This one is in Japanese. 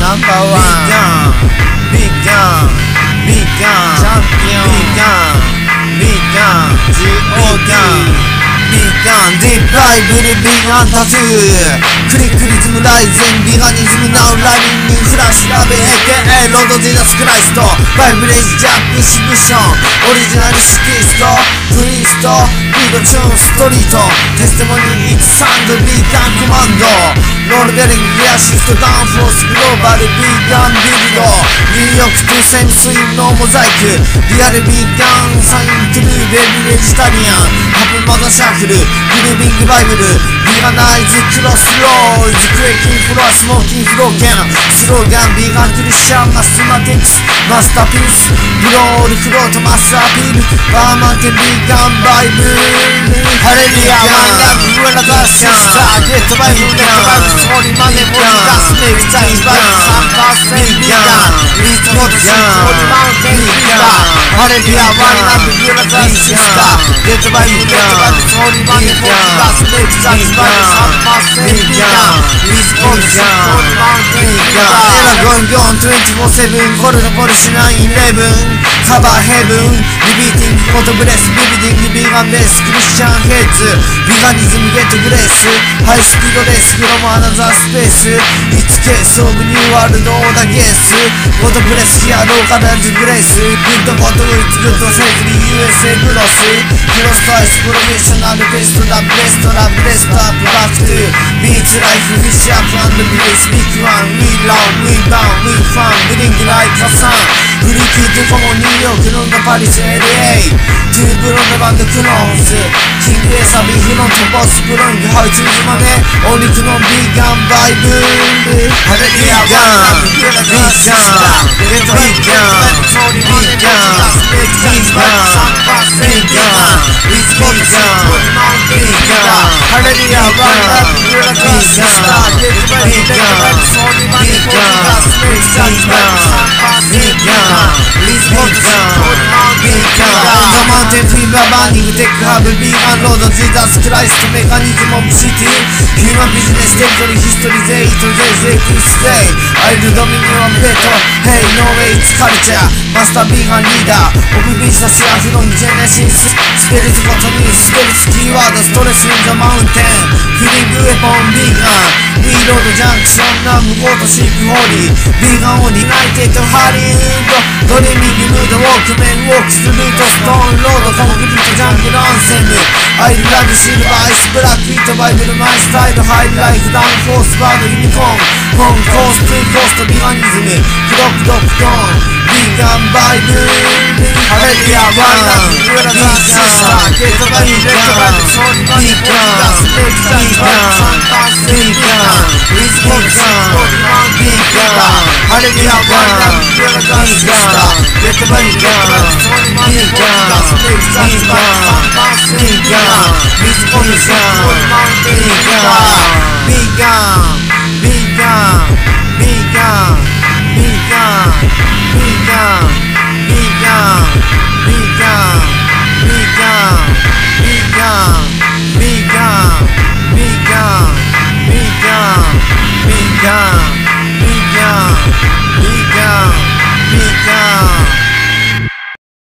Number one, big gun, big gun, champion. ビーガン GOD ビーガンディープライブルビーガンタトゥー。クリックリズムライゼンビガニズムナウライニングフラッシュラベ AKA ロードジーザスクライスト。バイブレイジジャックシブション。オリジナルシティスト。プリストビードチューンストリート。テストモニーイッツサンドビーガンコマンド。ロールベリングリアシストダウンフォースグローバルビーガンビルドニューヨークトゥセンスインのモザイクリアルビーガンサイントゥルーベビーベジタリアンハブマザシャッフルグルービングバイブルビーガナイズクロスローズクレイキンフロアスモーキンフローキャンスローガンビーガンクリスチャンマスマティクスマスターピースブロールフロートマスターピールバーマンテンビーガンバイブルハレリアワンラブブラザーシスターゲットバイブゲットバイブつもりまねもり出すめくちゃいばい3パーセントリーダリズムでシンボリマウテンリーダハレルヤワイナンドギラザンシスターデッドバイブゲットバイつもりまねもり出すめくちゃいばい3パーセントリーダーリズムでシンボリマウテンリーラゴンゴン24-7これのポリシー9-11カバーヘブンリビーティングフォトブレスビビディングビーガンベースクリスチャンヘッズビガニズムゲットグレースハイスピードレースフロムアナザースペースイツケースオブニューワールドオーダーゲースフォトブレスヒアローカラーズグレースグッドフォトウィッツグッドセーフリー USA グロスクロストアイスプロフェッショナルベストラブレストラブレストアップバックトビーツライフフィッシュアップアンドビレースビッグワンウィーロンウィーバウンウィーファンブリングライカサンフリーキードコモニパリス LA トゥーブロンドバンドクノンズ。キングエサビフロントボスブロングハウチーズマネお肉のビーガンバイブルハレリアワンビーガンビーガンビーガンビーガンビーガンサンパーセンビーガンビーガンビーガンハレリアワンビーガンビーガンビーガンビーガンソニマネビーガンスメイクサンパー。センビーガンリズモットシントリマウンテンビザマウンテンフィーバーバーニングテックハブビーガンロードジーザスクライストメカニズムオブシティヒューマンビジネステリトリーヒストリーゼイトゼイゼイクステイアイルドミニオンベットヘイノーウェイツカルチャーマスタービーガンリーダーオブビジネスアフロンジェネシススピリッツゴトニースピリッツキーワードストレスインザマウンテンフィリングウェポンビーガンリーロードジャンクションナムゴートシークホーリービーガンオニナイテッドハリウッド。ドリーミングムードウォークメンウォークスルートストーンロードコンクリートジャングルアンセム。アイルラブシルバーアイスブラックイートバイブルマイスタイルハイライフダウンフォースバードユニコーンコンコーストゥーコーストビガニズム。クロックドックドーン。ビーガンバイブルハレリアワンラブブラザー。シスターゲットバイブレットバイブソニマニポリダスメイクサンバイサンパーセンビーガンンハレリアワンラブブラザーシスターゲットバイブレッ be gone, be gone, be gone.